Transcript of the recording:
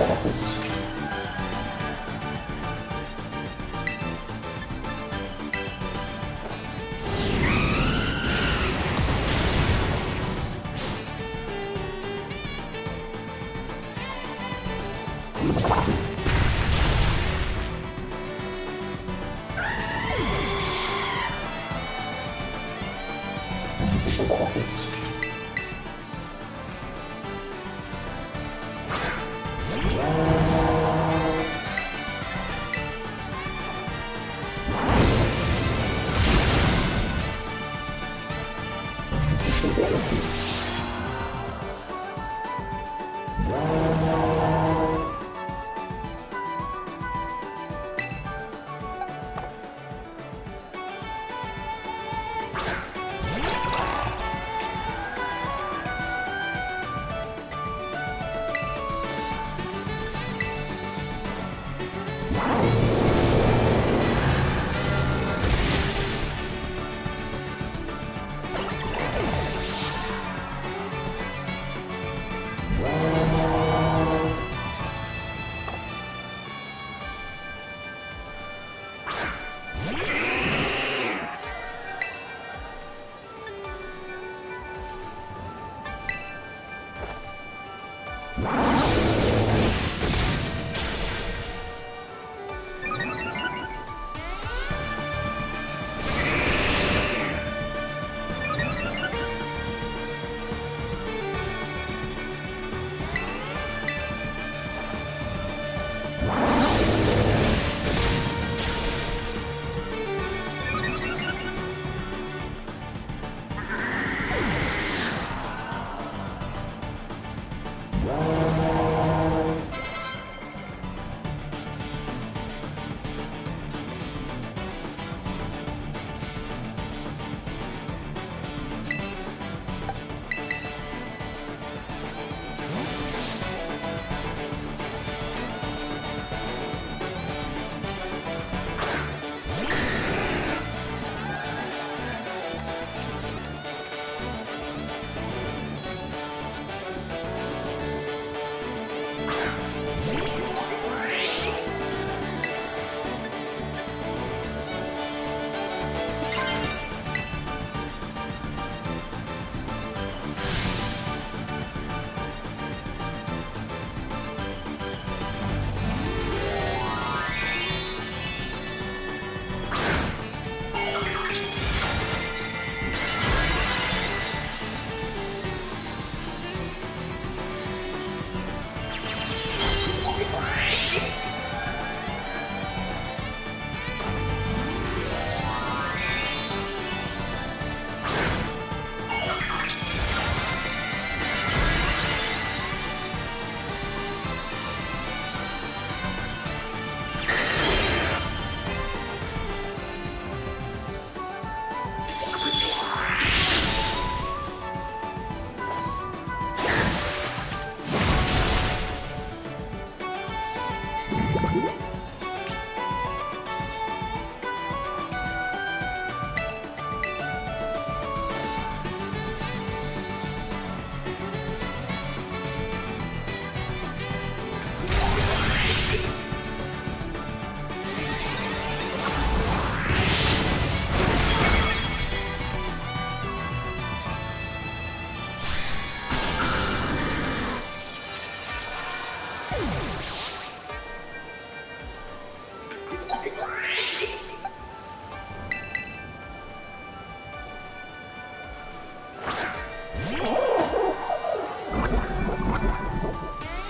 バカポーズですよ Wow. Yeah. えっ?